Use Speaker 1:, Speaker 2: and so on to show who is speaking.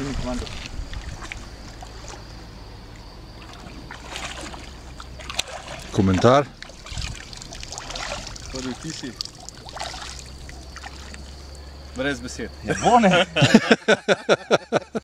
Speaker 1: Schönen Kommando. Komentar?
Speaker 2: Prvi vtisi. Brez besed.
Speaker 3: Je bo ne?